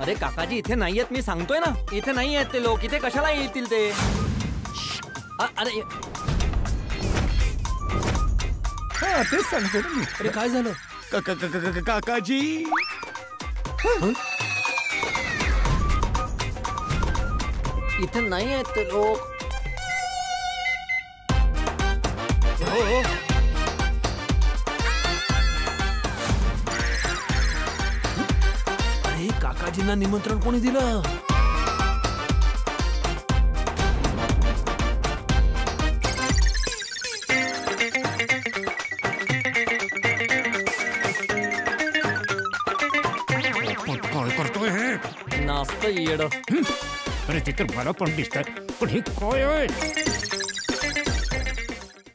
अरे काकाजी इथे नाही आहेत मी सांगतोय ना. इथे नाही आहेत ते लोक. इथे कशाला येतील ते? अ- अरे हा तेच सांगतो ना मी. अरे काय झालं? का- का- का- का- का- काकाजी. इथे नाही आहेत ते लोक. हो हो. काकाजींना निमंत्रण कोणी दिलं? काय करतोय हे? नास्त येड. अरे ते तर मला पण दिसतात पण हे काय आहे?